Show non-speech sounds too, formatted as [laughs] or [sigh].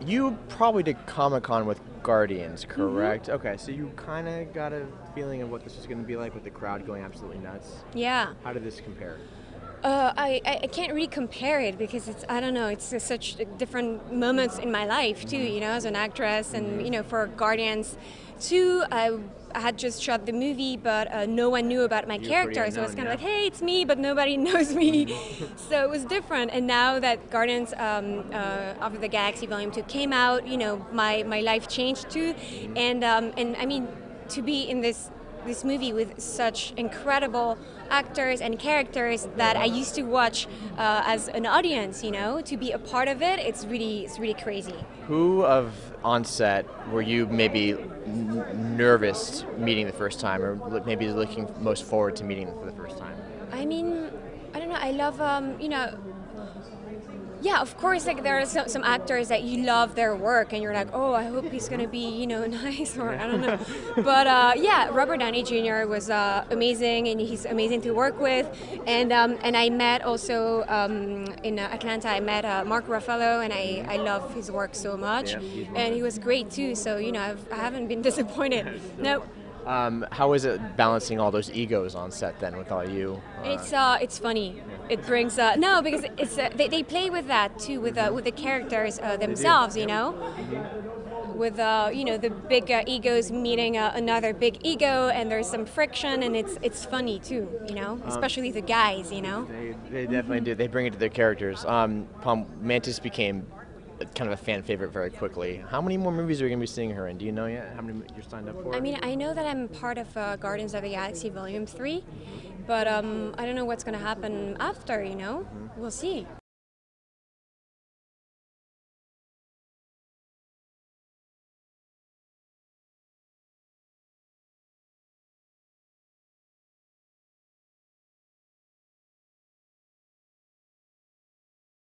You probably did Comic Con with Guardians, Mm-hmm. correct? Okay, so you kind of got a feeling of what this was going to be like with the crowd going absolutely nuts. Yeah. How did this compare? Uh, I, I can't really compare it because it's I don't know it's such different moments in my life too you know as an actress and you know for Guardians two I, I had just shot the movie but uh, no one knew about my You were character. So it's unknown, kind of yeah. like hey it's me but nobody [laughs] knows me. So it was different. And now that Guardians um, uh, of the Galaxy Volume Two came out you know my my life changed too. And um, and I mean to be in this this movie with such incredible actors and characters that I used to watch uh, as an audience. You know, to be a part of it, it's really it's really crazy. Who of on set were you maybe n- nervous meeting the first time, or maybe looking most forward to meeting for the first time? I mean, I don't know. I love um, you know. Yeah, of course. Like there are some, some actors that you love their work, and you're like, oh, I hope he's gonna be, you know, [laughs] nice, or I don't know. but uh, yeah, Robert Downey Jr. was uh, amazing, and he's amazing to work with. And um, and I met also um, in Atlanta. I met uh, Mark Ruffalo, and I, I love his work so much. Yeah, and he was great too. So you know, I've, I haven't been [laughs] disappointed. [laughs] no. Um, how is it balancing all those egos on set then with all you? Uh, It's uh, it's funny. It brings uh, no because it's uh, they, they play with that too with uh, with the characters uh, themselves, you know. With uh, you know the big uh, egos meeting uh, another big ego, and there's some friction, and it's it's funny too, you know, especially the guys, you know. They, they definitely do. They bring it to their characters. Um, Pom, Mantis became kind of a fan favorite very quickly. How many more movies are we going to be seeing her in? Do you know yet? How many you're signed up for? I mean, I know that I'm part of uh, Guardians of the Galaxy Volume Three, but um, I don't know what's gonna happen after. You know, we'll see.